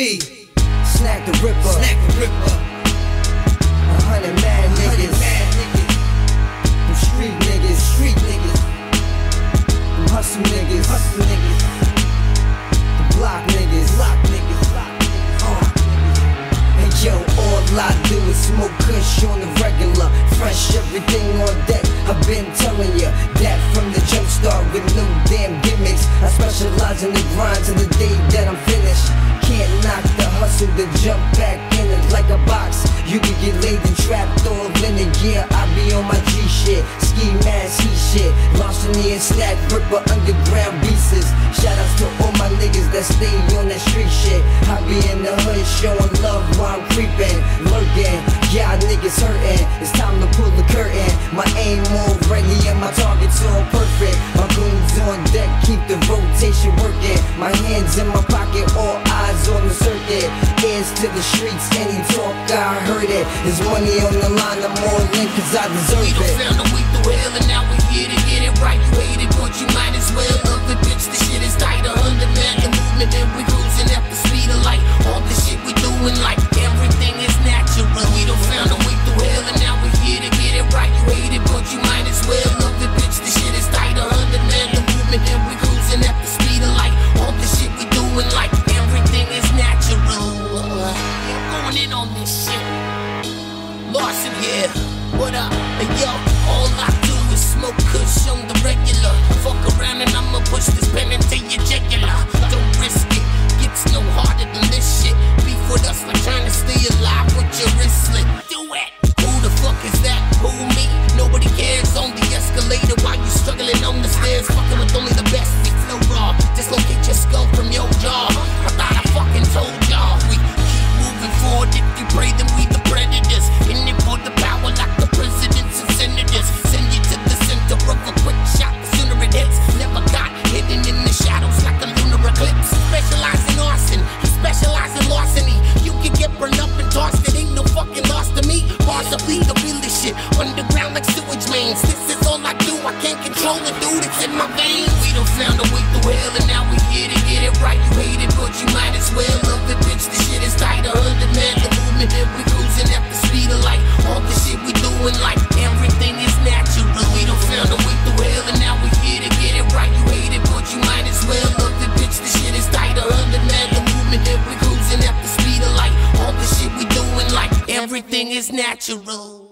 B. Snak the Ripper. Snak the Ripper. A hundred mad niggas. Mad niggas. Them street niggas. Street niggas. Them hustle niggas. Hustle niggas. The block niggas. Block niggas. Block niggas. Uh. Hey yo, all I do is smoke kush on the regular. Fresh everything on deck. I've been telling ya that from the jump start with no damn gimmicks. I specialize in the grind to the laid and trapped all in it. Yeah, I be on my G shit. Ski mask, he shit. Lost in the snack, ripper, underground pieces. Shout outs to all my niggas that stay on that street shit. I be in the hood showing love while I'm creeping, lurking. Yeah, niggas hurting. It's time to pull the curtain. My aim already and my target's all perfect. My goons on deck, keep the rotation working. My hands in my pocket, Ears to the streets, any talk I heard it. There's money on the line, I'm all in cause I deserve We done it. found a way through hell and now we here to get it right. You hate but you might Lawson here. What up? Hey yo, all I do is smoke kush on the regular. Fuck around in my veins. We done found a way through hell and now we here to get it right. You hate it, but you might as well love it, bitch. The shit is tight. A hundred man the movement. We cruising at the speed of light. All the shit we doing like everything is natural. We done found a way through hell and now we here to get it right. You hate it, but you might as well love it, bitch. The shit is tight. A hundred man the movement. We cruising at the speed of light. All the shit we doing like everything is natural.